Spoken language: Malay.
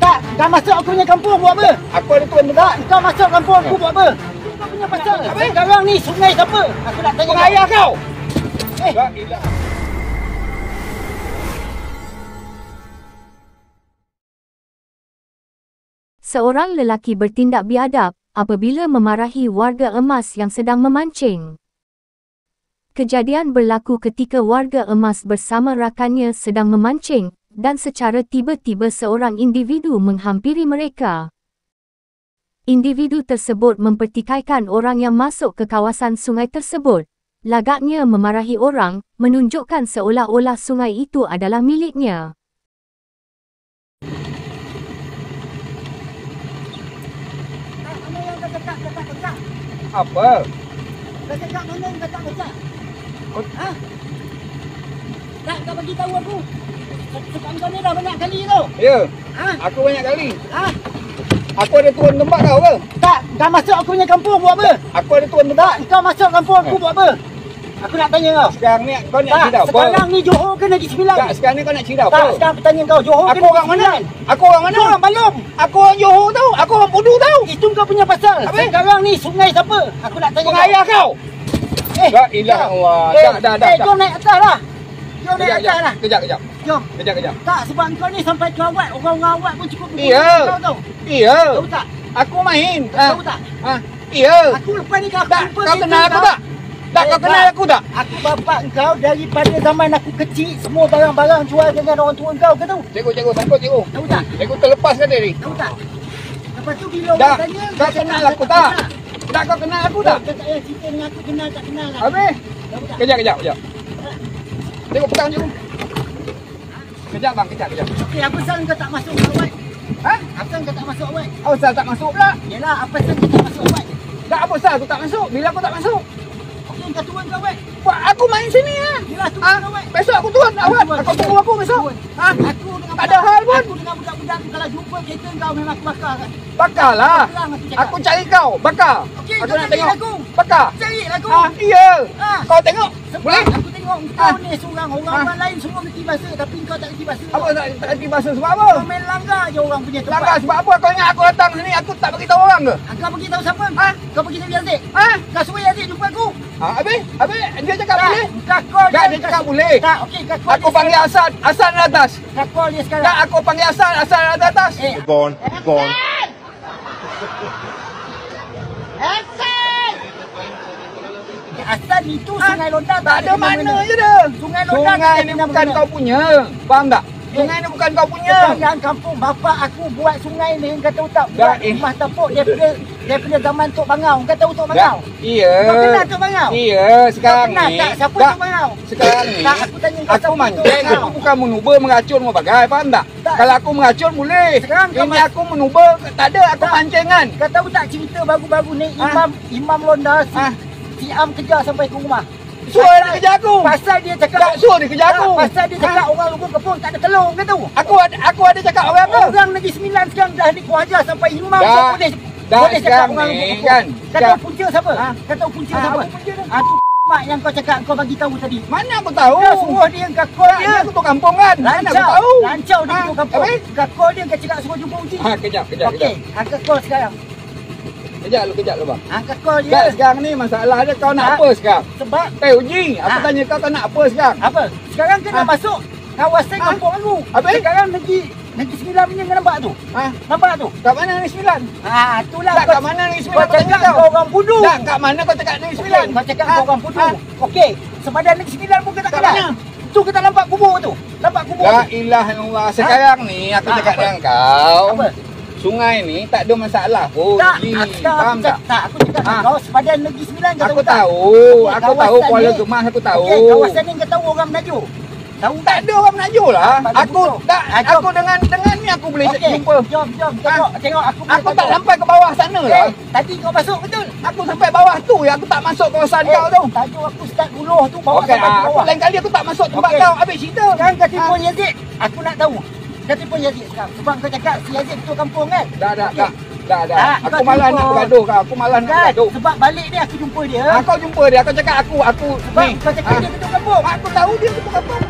Tak, kau masuk aku punya kampung buat apa? Aku ada tuan Tak, tempat. kau masuk kampung aku buat apa? Kau punya pasal. Sekarang ni sungai siapa? Aku nak tanya kau. Ayah kau. Eh. Ilah. Seorang lelaki bertindak biadab apabila memarahi warga emas yang sedang memancing. Kejadian berlaku ketika warga emas bersama rakannya sedang memancing dan secara tiba-tiba seorang individu menghampiri mereka. Individu tersebut mempertikaikan orang yang masuk ke kawasan sungai tersebut. Lagaknya memarahi orang, menunjukkan seolah-olah sungai itu adalah miliknya. Apa? Kau cakap mana yang. Kau- Ha? Tak, kau bagi tahu aku. Kau ni dah banyak kali tu. Ya. Ha? Aku banyak kali. Ha? Aku ada tuan tempat kau ke? Tak, kau masuk aku punya kampung buat apa? Aku ada tuan tempat. Tak, kau masuk kampung aku buat apa? Aku nak tanya kau. Sekarang ni kau nak Tak, cerita apa? sekarang ni Johor ke Negeri Sembilan? Tak, sekarang ni kau nak cerita Tak, apa? sekarang aku tanya kau. Johor ke Aku Negeri orang mana? Sembilan? Aku orang mana? Kau orang Balong. Aku orang Johor tau. Aku orang Pudu tau. Itu kau punya pasal. Apa? Sekarang ni sungai siapa? Aku nak tanya kau. Pengayah kau. Eh, La ilah Allah. Eh, Dah, dah, dah, Eh, dah. jom naik atas lah. Jom naik Kejap, atas lah. kejap. Kejap. Jom. Kejap, kejap. Tak, sebab kau ni sampai ke awak. Orang-orang awak pun cukup berguna Iya. kau tau. Iya. Tahu tak? Aku main. Tahu tak? Ha. Iya. Aku lepas ni kau Tak, kau kenal aku kau. tak? Tak, kau Eh, kenal tak. aku tak? Aku bapak kau daripada zaman aku kecil. Semua barang-barang jual dengan orang tua kau. Kau tahu? Cikgu, cikgu, takut cikgu. Tahu tak? Cikgu terlepas kan tadi? Tahu tak? Lepas tu bila Tak, orang tanya, kau kenal tak aku tak? Tak, kau kenal aku tak? Kau tak payah cerita dengan aku kenal tak kenal lah. Habis? Tahu tak? Kejap, kejap, kejap. Cikgu, pegang cikgu. Kejap bang, kejap, kejap. Okey, apa pasal kau tak masuk awak? Ha? Apa pasal kau tak masuk awak? Oh, saya tak masuk pula. Yelah, apa pasal kau tak masuk awak? Tak apa sah, aku tak masuk. Bila aku tak masuk? Okey, kau turun ke awak? Buat aku main sini turun Ha? Besok aku turun awak. turun. Aku tunggu aku besok. Ha? Aku dengan Tak ada hal pun. Aku dengan budak-budak kalau jumpa kereta kau memang aku bakar kan. Bakar lah. Terang aku cari kau. Bakar. Okey, aku nak tengok. aku. Bakar. Cari aku. Ha, iya. Ha. Kau tengok. Sebab Boleh? aku tengok kau Ha. ni seorang orang Ha. orang lain semua mesti bahasa tapi kau tak reti bahasa. Apa tak tak reti bahasa sebab apa? Kau main langgar je orang punya tempat. Langgar sebab apa? Kau ingat aku datang sini aku tak bagi tahu orang ke? Kau pergi tahu siapa? Ha? Kau pergi tahu Yazid. Ha? Kau suruh Yazid jumpa aku. Ha, habis? Habis dia cakap boleh? Kau call Tak, dia cakap boleh. Tak, okey. Aku dia panggil Hasan, Hasan dari atas. call dia sekarang. Tak, aku panggil Hasan, Hasan dari atas. Eh, Gone, gone. Hasan! Hasan itu Ha? Sungai Lontar Tak ada mana je dia. Sungai Lontar Sungai tak ni bukan kau punya. Faham tak? Sungai ni bukan kau punya. Sekarang kampung bapak aku buat sungai ni kau tahu tak? Dah, Buat eh. rumah tapuk daripada daripada zaman Tok Bangau. Kau tahu Tok Tak. Bangau? Iya. Kau kenal Tok Bangau? Iya, sekarang Kau kenal ni. tak? Siapa. Tok Bangau? Sekarang ni. Tak, aku tanya kau Aku mancing, aku bukan menuba, meracun, mau bagai, faham tak? Tak. Kalau aku meracun boleh. Sekarang kau Ini aku menuba, tak ada, aku Tak. mancingan. Kau tahu tak cerita baru-baru ni Ha? Imam Imam Londa si, Ha? si Am kejar sampai ke rumah. Suruh dia kejar aku. Pasal dia cakap Tak, suruh dia kejar aku. Pasal dia cakap orang lugu kepung tak ada telur kau tahu. Aku ada, aku ada cakap orang apa? Orang Negeri Sembilan sekarang dah dikuajar sampai imam Dah. kau boleh Dah, boleh cakap orang ni, lugu kepung. kan, Kau sekarang- punca siapa? Ha? Kau tahu punca Ha, siapa? tu mak yang kau cakap kau bagi tahu tadi. Mana aku tahu? Kau suruh dia kau Tak, dia. dia ketua kampung kan? Mana aku tahu? Lancau dia Ha, ketua kampung. Kau dia kau cakap suruh jumpa uji. Ha, kejap, kejap, Okey, angkat call sekarang. Kejap lu, kejap lu bang. Call Tak, dia. sekarang ni masalah dia kau nak Ha? apa sekarang? Sebab Eh Uji, aku Ha? tanya kau kau nak apa sekarang? Apa? Sekarang kena Ha? masuk kawasan Ha? kampung aku. Habis? Sekarang negeri negeri sembilan punya kau nampak tu. Ha? Nampak tu? Kat mana ni sembilan? Ah, itulah Tak, kau, kat mana kau sembilan? cakap kau orang budu. Tak, kat mana kau cakap Okey, sembilan? kau cakap Ha? kau orang budu. Ha? Okey, sepadan negeri sembilan pun kau tak Kat kenal. mana? Tu kita nampak kubur tu. Nampak kubur La tu. ilah illallah. Sekarang ni aku Ha, cakap apa? dengan kau. Apa? Sungai ni tak ada masalah pun. Tak, Ji. aku sekarang Faham tak? tak, aku cakap Ha? kau sepadan negeri sembilan kau Aku tak? tahu. Okey, Aku tahu Kuala Gemas aku tahu. Okey, kawasan ni kau tahu orang Melayu. Tahu Tak ada orang Melayu lah. Tak, Aku tak jom. aku dengan dengan ni aku boleh Okey, jumpa. jom, jom, Ha? tengok, tengok aku. Aku tak sampai ke bawah sana lah. Eh, tadi kau masuk betul? Aku sampai bawah tu ya aku tak masuk kawasan kau tu. Tadi aku start buluh tu bawa Okey, sampai aku bawah. lain kali aku tak masuk tempat Okey. kau. Habis cerita. Sekarang kau telefon Ah. Yazid. Aku nak tahu. Kau telefon Yazid sekarang. Sebab kau cakap si Yazid ketua kampung kan? Dah dah Okey. dah. Dah dah. Ah, Aku malas jumpa. nak bergaduh kau. Aku malas nak Kan? bergaduh. Sebab balik ni aku jumpa dia. Ah, kau jumpa dia, kau cakap aku, aku Sebab ni. kau cakap Ah. dia ketua kampung. Aku tahu dia ketua kampung.